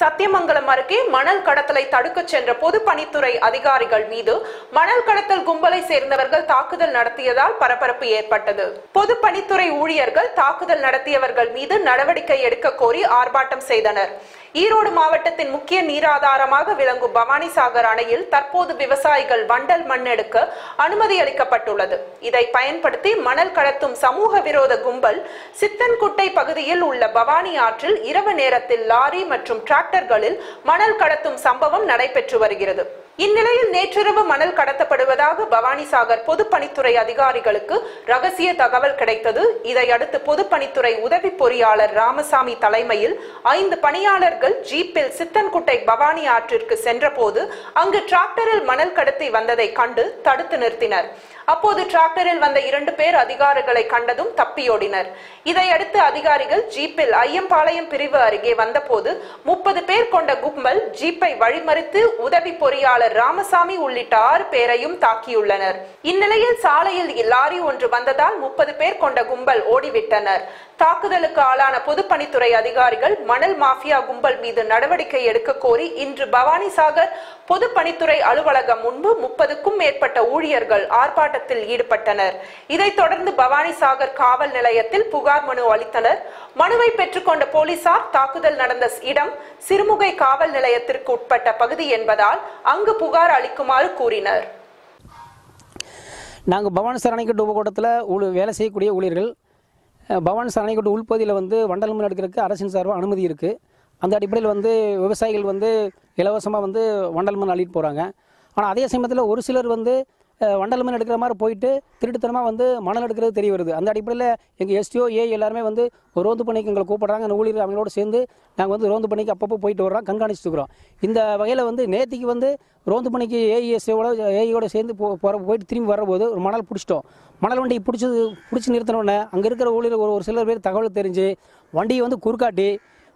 சத்தியமங்கலம் அருகே மணல் கடத்தலை தடுக்கச் சென்ற பொதுப்பணித்துறை அதிகாரிகள் மீது மணல் கடத்தல் கும்பலை சேர்ந்தவர்கள் தாக்குதல் நடத்தியதால் பரபரப்பு ஏற்பட்டது. பொதுப்பணித்துறை ஊழியர்கள் தாக்குதல் நடத்தியவர்கள் மீது நடவடிக்கை எடுக்க கோரி ஆர்ப்பாட்டம் செய்தனர். ஈரோடு மாவட்டத்தின் முக்கிய நீராதாரமாக விளங்கும் பவானிசாகர் அணையில் தற்போது விவசாயிகள் வண்டல் மண் எடுக்க அனுமதி அளிக்கப்பட்டுள்ளது. இதை பயன்படுத்தி மணல் கடத்தும் சமூக விரோத கும்பல் சித்தன்குட்டை பகுதியில் உள்ள பவானி ஆற்றில் இரவு நேரத்தில் லாரி மற்றும் டிராக்டர் டிராக்டர்களில் மணல் கடத்தும் சம்பவம் நடைபெற்று வருகிறது. இந்நிலையில் நேற்றிரவு மணல் கடத்தப்படுவதாக பவானிசாகர் பொதுப்பணித்துறை அதிகாரிகளுக்கு ரகசிய தகவல் கிடைத்தது. இதையடுத்து பொதுப்பணித்துறை உதவி பொறியாளர் ராமசாமி தலைமையில் ஐந்து பணியாளர்கள் ஜீப்பில் சித்தன்குட்டை பவானி ஆற்றிற்கு சென்றபோது அங்கு டிராக்டரில் மணல் கடத்தி வந்ததை கண்டு தடுத்து நிறுத்தினர். அப்போது டிராக்டரில் வந்த இரண்டு பேர் அதிகாரிகளை கண்டதும் தப்பியோடினர். இதையடுத்து அதிகாரிகள் ஜீப்பில் ஐயம்பாளையம் பிரிவு அருகே வந்தபோது முப்பது பேர் கொண்ட கும்பல் ஜீப்பை வழிமறித்து உதவி பொறியாளர் ராமசாமி உள்ளிட்ட ஆறு பேரையும் தாக்கியுள்ளனர். இந்நிலையில் சாலையில் லாரி ஒன்று வந்ததால் முப்பது பேர் கொண்ட கும்பல் ஓடிவிட்டனர். தாக்குதலுக்கு ஆளான பொதுப்பணித்துறை அதிகாரிகள் மணல் மாஃபியா கும்பல் மீது நடவடிக்கை எடுக்க கோரி இன்று பவானிசாகர் பொதுப்பணித்துறை அலுவலகம் முன்பு முப்பதுக்கும் மேற்பட்ட ஊழியர்கள் ஆர்ப்பாட்டத்தில் ஈடுபட்டனர். இதைத் தொடர்ந்து பவானிசாகர் காவல் நிலையத்தில் புகார் மனு அளித்தனர். மனுவை பெற்றுக்கொண்ட போலீசார் தாக்குதல் நடந்த இடம் சிறுமுகை காவல் நிலையத்திற்கு உட்பட்ட பகுதி என்பதால் அங்கு புகார் அளிக்குமாறு கூறினர். நாங்கள் பவானி சரணைக்கட்டு உபகூட்டத்தில் ஊழ வேலை செய்யக்கூடிய ஊழியர்கள் பவானி சரணைக்கட்டு உள்பகுதியில் வந்து வண்டல் மண் எடுக்கிறதுக்கு அரசின் சார்பாக அனுமதி இருக்குது அந்த அடிப்படையில் வந்து விவசாயிகள் வந்து இலவசமாக வந்து வண்டல்மன் அள்ளிட்டு போகிறாங்க ஆனால் அதே சமயத்தில் ஒரு சிலர் வந்து வண்டல் மண் எடுக்கிற மாதிரி போயிட்டு திருட்டுத்தனமாக வந்து மணல் எடுக்கிறது தெரிய வருது. அந்த அடிப்படையில் எங்கள் எஸ்டிஓ ஏ எல்லாருமே வந்து ஒரு ரோந்து பணிக்கு எங்களை கூப்பிட்றாங்க. அந்த ஊழியர் அவங்களோட சேர்ந்து நாங்கள் வந்து ரோந்து பணிக்கு அப்பப்போ போயிட்டு வர்றோம் கண்காணிச்சுட்டு இருக்கிறோம் இந்த வகையில் வந்து நேத்திக்கு வந்து ரோந்து பணிக்கு ஏஇஎஸ்ஓட ஏஇயோட e, e சேர்ந்து போ போகிற போயிட்டு திரும்பி வரும்போது ஒரு மணல் பிடிச்சிட்டோம். மணல் வண்டி பிடிச்சது பிடிச்சி நிறுத்தினோடனே அங்கே இருக்கிற ஊழியர் ஒரு ஒரு சிலர் பேர் தகவல் தெரிஞ்சு வண்டியை வந்து குறுக்காட்டி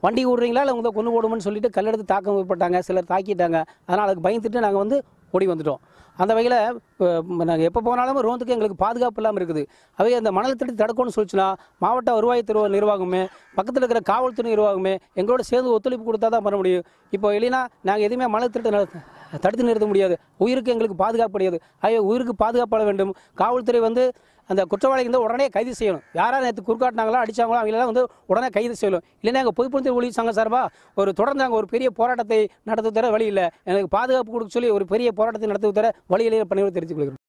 வண்டி விடுறீங்களா இல்லை உங்களை கொண்டு போடுமோன்னு சொல்லிட்டு கல்லெடுத்து தாக்கம் ஏற்பட்டாங்க. சிலர் தாக்கிட்டாங்க. அதனால் அதுக்கு பயந்துட்டு நாங்கள் வந்து ஓடி வந்துட்டோம். அந்த வகையில் நாங்கள் எப்போ போனாலும் ரோந்துக்கு எங்களுக்கு பாதுகாப்பு இல்லாமல் இருக்குது. அவை அந்த மணல் திருட்டு தடுக்கணும்னு சொல்லிச்சுன்னா மாவட்ட வருவாய்த்துறை நிர்வாகமே பக்கத்தில் இருக்கிற காவல்துறை நிர்வாகமே எங்களோட சேர்ந்து ஒத்துழைப்பு கொடுத்தா தான் பண்ண முடியும். இப்போ இல்லைன்னா நாங்கள் எதுவுமே மணல் திருட்டு நட- தடுத்து நிறுத்த முடியாது. உயிருக்கு எங்களுக்கு பாதுகாப்பு கிடையாது. ஆகிய உயிருக்கு பாதுகாப்பட வேண்டும். காவல்துறை வந்து அந்த குற்றவாளி வந்து உடனே கைது செய்யணும். யாராவது நேற்று குறுக்காட்டினாங்களோ அடிச்சாங்களோ அவங்களெல்லாம் வந்து உடனே கைது செய்யணும். இல்லைன்னா எங்கள் பொதுப்பணித்துறை ஊழியர் சங்கம் சார்பாக ஒரு தொடர்ந்து நாங்கள் ஒரு பெரிய போராட்டத்தை நடத்த தர வழி இல்லை. எனக்கு பாதுகாப்பு கொடுக்க சொல்லி ஒரு பெரிய போராட்டத்தை நடத்த தர வழி இல்லை பணிகளை தெரிவித்துக் கொள்கிறோம்.